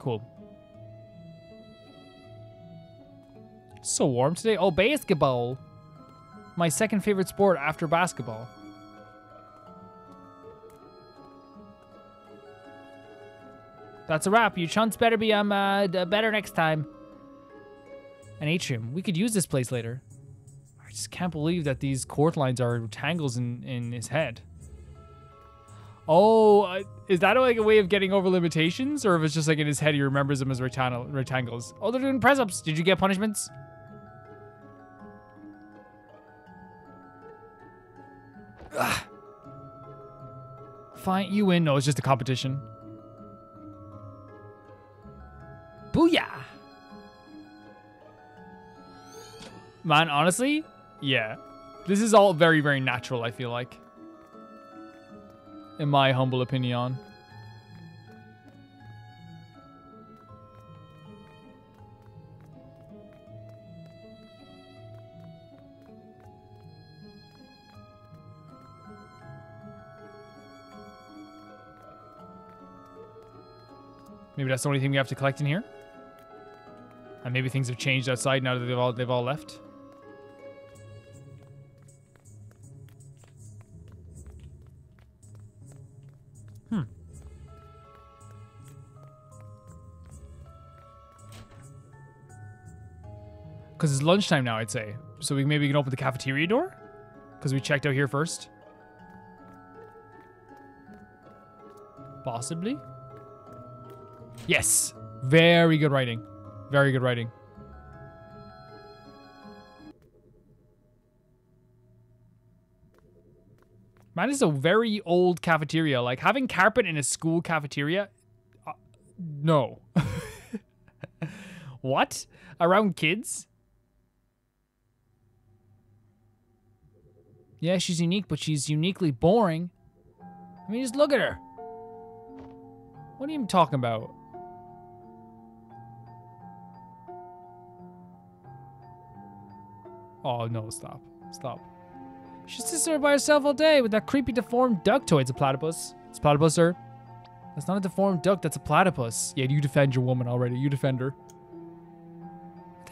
Cool. So warm today. Oh, basketball. My second favorite sport after basketball. That's a wrap. You chunts better be um uh, better next time. An atrium. We could use this place later. I just can't believe that these court lines are tangles in in his head. Oh, uh, is that like a way of getting over limitations, or if it's just like in his head he remembers them as rectan- rectangles? Oh, they're doing press ups. Did you get punishments? Ugh. Fine, you win. No, it's just a competition. Booyah! Man, honestly, yeah. This is all very, very natural, I feel like. In my humble opinion. Maybe that's the only thing we have to collect in here. And maybe things have changed outside now that they've all they've all left. Lunchtime now, I'd say. So we maybe can open the cafeteria door? Because we checked out here first. Possibly. Yes. Very good writing. Very good writing. Man, is a very old cafeteria. Like having carpet in a school cafeteria. Uh, no. what? Around kids? Yeah, she's unique, but she's uniquely boring. I mean, just look at her. What are you even talking about? Oh, no, stop. Stop. She sits there by herself all day with that creepy deformed ductoid. It's a platypus. It's a platypus, sir. That's not a deformed duck, that's a platypus. Yeah, you defend your woman already. You defend her.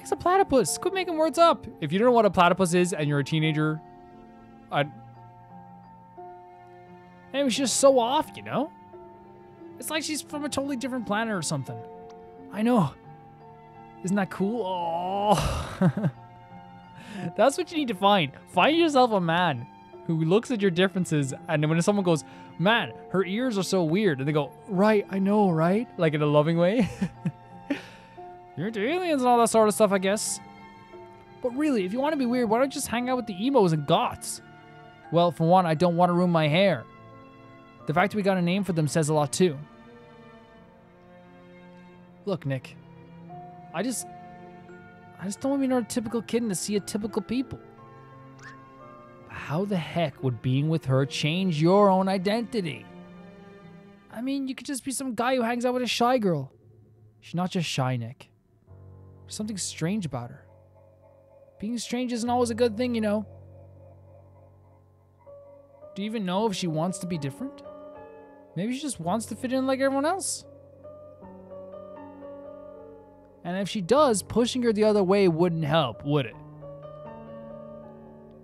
It's a platypus. Quit making words up. If you don't know what a platypus is and you're a teenager, I. And it was just so off, you know? It's like she's from a totally different planet or something. I know. Isn't that cool? Oh. That's what you need to find. Find yourself a man who looks at your differences and when someone goes, man, her ears are so weird, and they go, right, I know, right? Like in a loving way. You're into aliens and all that sort of stuff, I guess. But really, if you want to be weird, why don't you just hang out with the emos and goths? Well, for one, I don't want to ruin my hair. The fact we got a name for them says a lot too. Look, Nick. I just I just don't want to be another typical kid and to see a typical people. How the heck would being with her change your own identity? I mean, you could just be some guy who hangs out with a shy girl. She's not just shy, Nick. There's something strange about her. Being strange isn't always a good thing, you know. Do you even know if she wants to be different? Maybe she just wants to fit in like everyone else. And if she does, pushing her the other way wouldn't help, would it?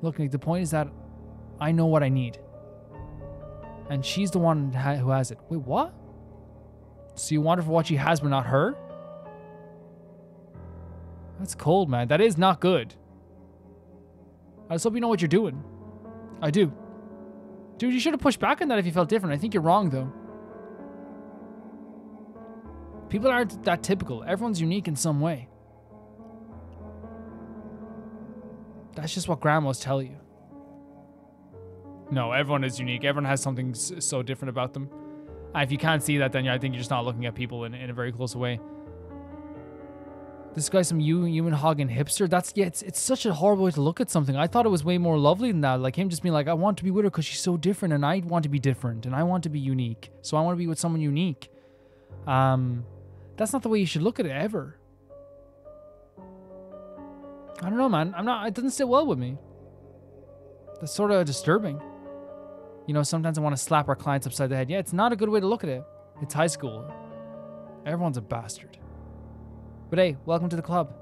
Look, Nick, the point is that I know what I need. And she's the one who has it. Wait, what? So you want her for what she has, but not her? That's cold, man. That is not good. I just hope you know what you're doing. I do. Dude, you should have pushed back on that if you felt different. I think you're wrong, though. People aren't that typical. Everyone's unique in some way. That's just what grandmas tell you. No, everyone is unique. Everyone has something so different about them. If you can't see that, then I think you're just not looking at people in, in a very close way. This guy's some human hog and hipster. That's yeah. It's it's such a horrible way to look at something. I thought it was way more lovely than that. Like him just being like, I want to be with her because she's so different, and I want to be different, and I want to be unique. So I want to be with someone unique. Um, that's not the way you should look at it ever. I don't know, man. I'm not. It doesn't sit well with me. That's sort of disturbing. You know, sometimes I want to slap our clients upside the head. Yeah, it's not a good way to look at it. It's high school. Everyone's a bastard. But hey, welcome to the club.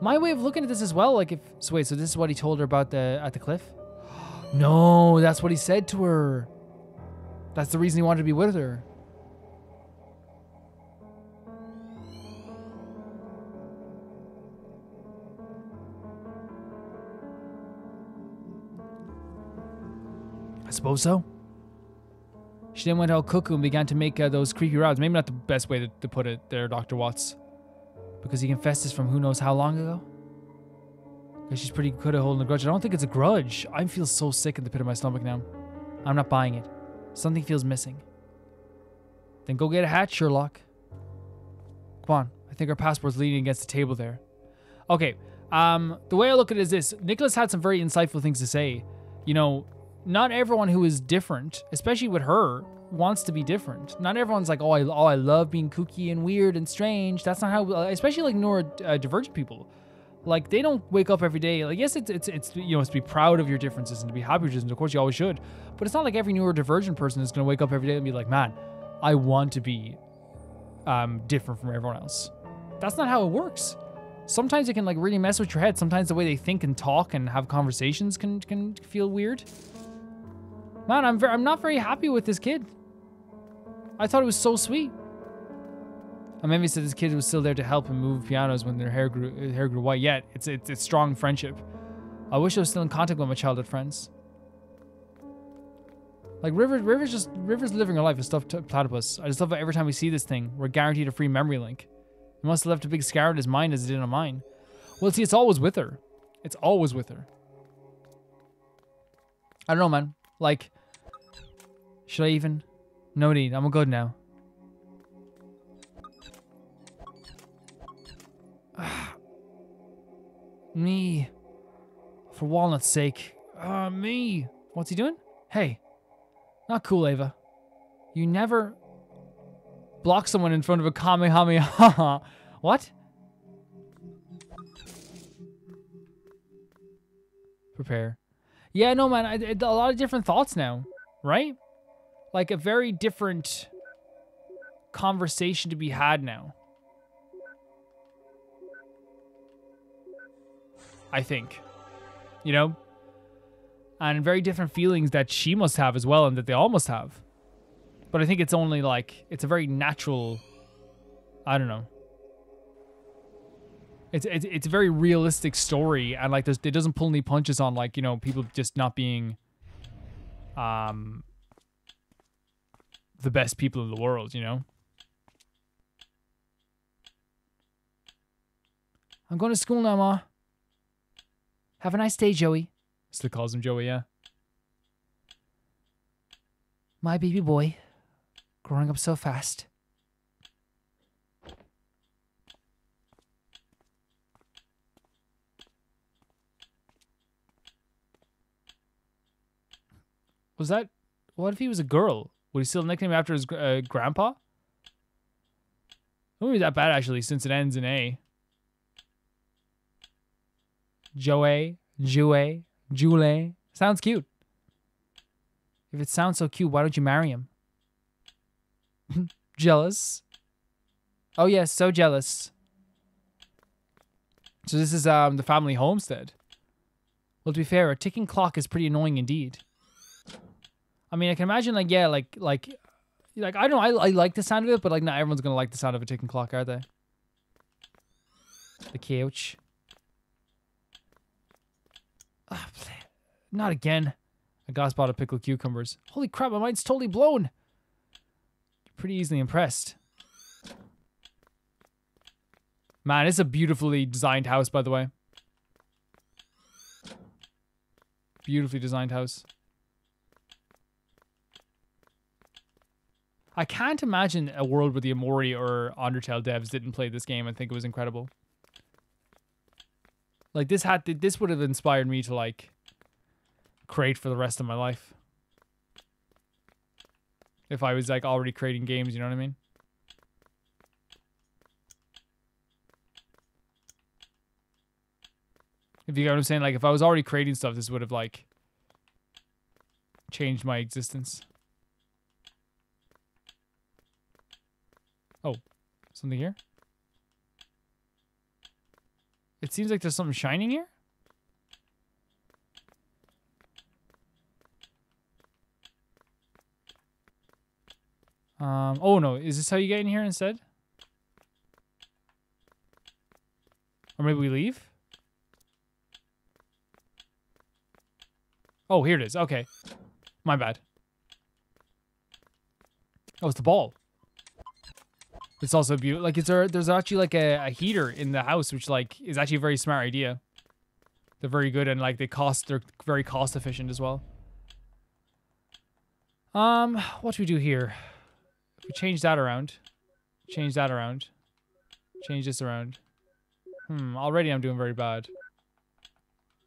My way of looking at this as well, like if so wait, so this is what he told her about the at the cliff? no, that's what he said to her. That's the reason he wanted to be with her. I suppose so. She then went all cuckoo and began to make uh, those creepy rounds. Maybe not the best way to, to put it there, Dr. Watts. Because he confessed this from who knows how long ago? Because she's pretty good at holding a grudge. I don't think it's a grudge. I feel so sick in the pit of my stomach now. I'm not buying it. Something feels missing. Then go get a hat, Sherlock. Come on. I think our passport's leaning against the table there. Okay. Um, the way I look at it is this. Nicholas had some very insightful things to say. You know, not everyone who is different, especially with her, wants to be different. Not everyone's like, oh, I, oh, I love being kooky and weird and strange. That's not how, especially like neurodivergent people. Like they don't wake up every day. Like yes, it's it's it's you know it's to be proud of your differences and to be happy with your differences. Of course, you always should. But it's not like every neurodivergent person is going to wake up every day and be like, man, I want to be um, different from everyone else. That's not how it works. Sometimes it can like really mess with your head. Sometimes the way they think and talk and have conversations can can feel weird. Man, I'm very, I'm not very happy with this kid. I thought it was so sweet. And maybe said this kid was still there to help him move pianos when their hair grew uh, hair grew white. Yet it's, it's it's strong friendship. I wish I was still in contact with my childhood friends. Like River, River's just River's living her life as stuffed platypus. I just love that every time we see this thing, we're guaranteed a free memory link. It must have left a big scar in his mind as it did on mine. Well, see, it's always with her. It's always with her. I don't know, man. Like, should I even? No need. I'm good now. me. For Walnut's sake. Ah, uh, me. What's he doing? Hey. Not cool, Ava. You never block someone in front of a Kamehameha. what? Prepare. Yeah, no, man. I, I, a lot of different thoughts now, right? Like a very different conversation to be had now. I think. You know? And very different feelings that she must have as well and that they all must have. But I think it's only like, it's a very natural, I don't know. It's, it's, it's a very realistic story and like this it doesn't pull any punches on like, you know, people just not being um the best people in the world, you know? I'm going to school now, Ma. Have a nice day, Joey. Still calls him Joey, yeah. My baby boy. Growing up so fast. Was that... What if he was a girl? Would he still nickname after his uh, grandpa? It wouldn't be that bad actually, since it ends in A. Joey, Jue, Jule. Sounds cute. If it sounds so cute, why don't you marry him? jealous. Oh yes, so jealous. So this is um the family homestead. Well, to be fair, a ticking clock is pretty annoying indeed. I mean, I can imagine like yeah, like like like I don't know. I, I like the sound of it, but like not everyone's gonna like the sound of a ticking clock, are they? The couch. Oh, not again. I got bought of pickle cucumbers. Holy crap, my mind's totally blown. Pretty easily impressed. Man, it's a beautifully designed house, by the way. Beautifully designed house. I can't imagine a world where the Omori or Undertale devs didn't play this game and think it was incredible. Like this had this would have inspired me to like create for the rest of my life. If I was like already creating games, you know what I mean? If you get what I'm saying, like if I was already creating stuff, this would have like changed my existence. Oh, something here? It seems like there's something shining here. Um, oh no, is this how you get in here instead? Or maybe we leave? Oh, here it is. Okay. My bad. Oh, it's the ball. It's also beautiful. Like, it's there, there's actually like a, a heater in the house, which like is actually a very smart idea. They're very good and like they cost. They're very cost efficient as well. Um, what do we do here? We change that around, change that around, change this around. Hmm. Already, I'm doing very bad.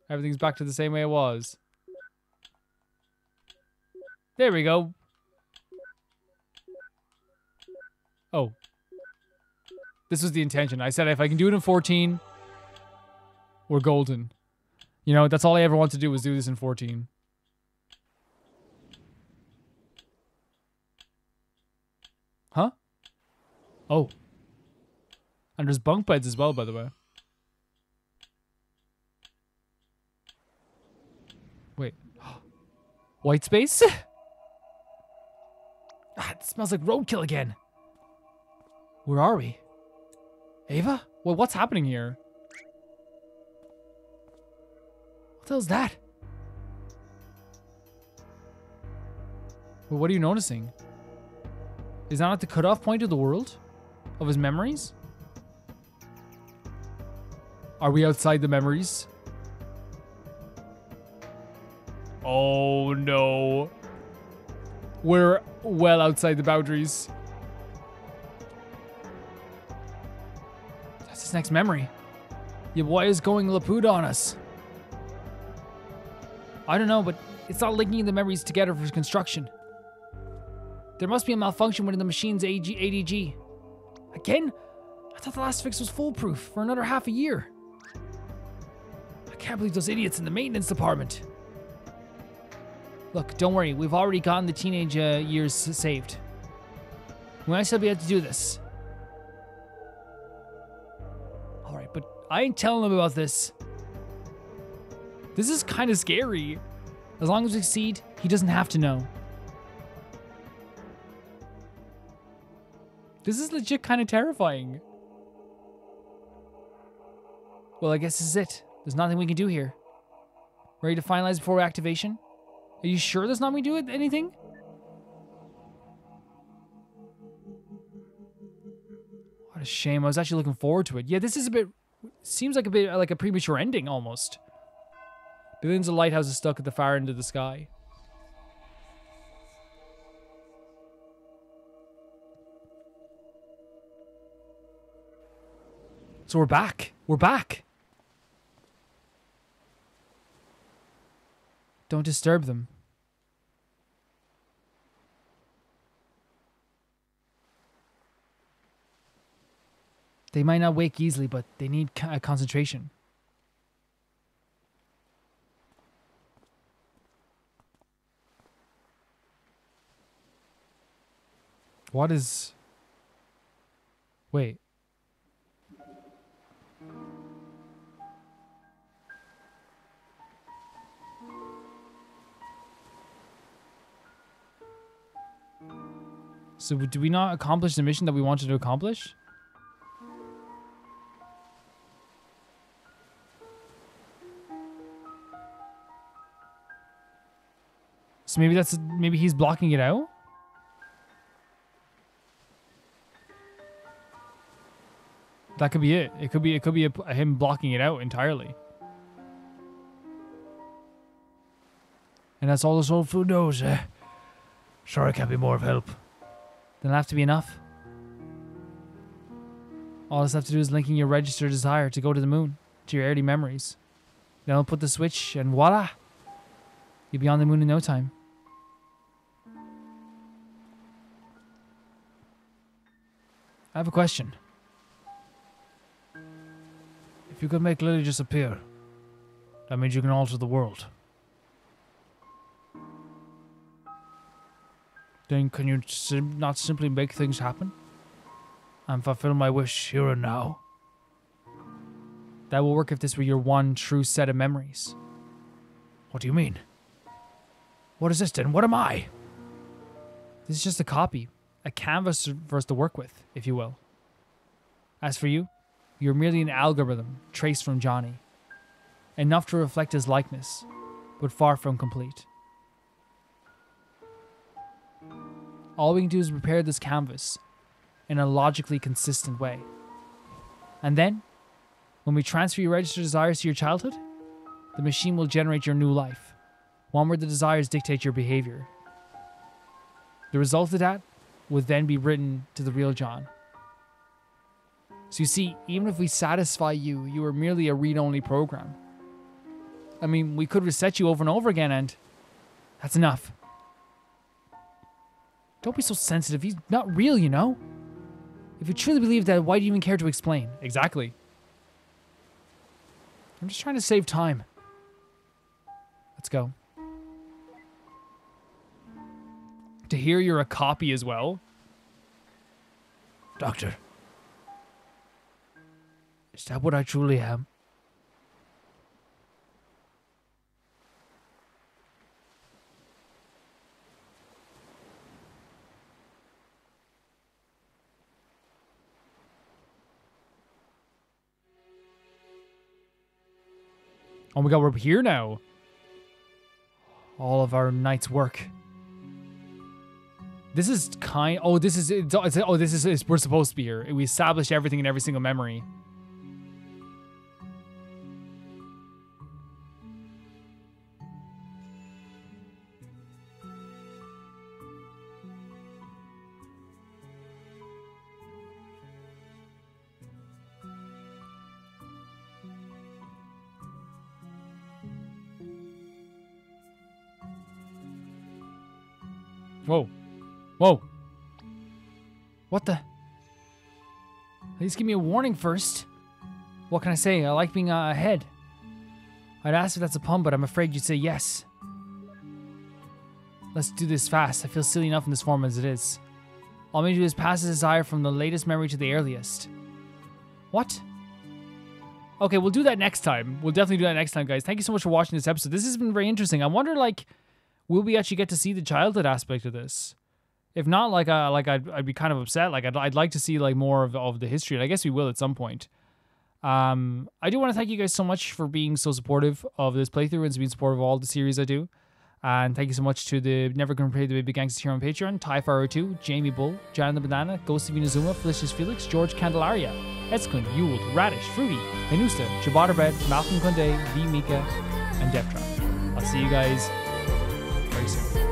Everything's back to the same way it was. There we go. Oh. This was the intention. I said if I can do it in 14, we're golden. You know, that's all I ever wanted to do was do this in 14. Huh? Oh. And there's bunk beds as well, by the way. Wait. White space? ah, it smells like roadkill again. Where are we? Ava? Well, what's happening here? What the hell's that? Well, what are you noticing? Is that not the cutoff point of the world? Of his memories? Are we outside the memories? Oh no. We're well outside the boundaries. Next memory. Your boy is going Laputa on us. I don't know, but it's not linking the memories together for construction. There must be a malfunction within the machine's AG ADG. Again? I thought the last fix was foolproof for another half a year. I can't believe those idiots in the maintenance department. Look, don't worry. We've already gotten the teenage uh, years saved. We might still be able to do this. I ain't telling him about this. This is kind of scary. As long as we succeed, he doesn't have to know. This is legit kind of terrifying. Well, I guess this is it. There's nothing we can do here. Ready to finalize before activation? Are you sure there's not we do it anything? What a shame. I was actually looking forward to it. Yeah, this is a bit seems like a bit like a premature ending almost. Billions of lighthouses stuck at the far end of the sky. So we're back. We're back. Don't disturb them. They might not wake easily, but they need co- uh, concentration. What is. Wait. So do we not accomplish the mission that we wanted to accomplish? So maybe that's maybe he's blocking it out. That could be it. It could be it could be a, a him blocking it out entirely. And that's all this old food knows, eh? I can't be more of help. Then it'll have to be enough. All this have to do is linking your registered desire to go to the moon, to your early memories. Then I'll put the switch and voila! You'll be on the moon in no time. I have a question. If you could make Lily disappear, that means you can alter the world. Then can you sim- not simply make things happen? And fulfill my wish here and now? That will work if this were your one true set of memories. What do you mean? What is this then? What am I? This is just a copy, a canvas for us to work with, if you will. As for you, you're merely an algorithm traced from Johnny, enough to reflect his likeness, but far from complete. All we can do is prepare this canvas in a logically consistent way. And then, when we transfer your registered desires to your childhood, the machine will generate your new life, one where the desires dictate your behavior. The result of that would then be written to the real John. So you see, even if we satisfy you, you are merely a read only program. I mean, we could reset you over and over again, and that's enough. Don't be so sensitive. He's not real, you know? If you truly believe that, why do you even care to explain? Exactly. I'm just trying to save time. Let's go. To hear you're a copy as well. Doctor. Is that what I truly am? Oh my god, we're here now. All of our night's work. This is kind. Oh, this is. It's, oh, this is. We're supposed to be here. We established everything in every single memory. Least give me a warning first. What can I say? I like being uh, ahead. I'd ask if that's a pun, but I'm afraid you'd say yes. Let's do this fast. I feel silly enough in this form as it is. All I need to do is pass the desire from the latest memory to the earliest. What? Okay, we'll do that next time. We'll definitely do that next time, guys. Thank you so much for watching this episode. This has been very interesting. I wonder, like, will we actually get to see the childhood aspect of this? If not, like, uh, like I'd, I'd be kind of upset. Like, I'd, I'd like to see like more of, of the history. And I guess we will at some point. Um, I do want to thank you guys so much for being so supportive of this playthrough and being supportive of all the series I do. And thank you so much to the Never Gonna Play the Baby Gangsters here on Patreon, Ty Faro 2, Jamie Bull, John the Banana, Ghost of Inazuma, Felicious Felix, George Candelaria, Esklund, Yule, Radish, Fruity, Menusta, bread Malcolm Conde, V Mika, and Deftron. I'll see you guys very soon.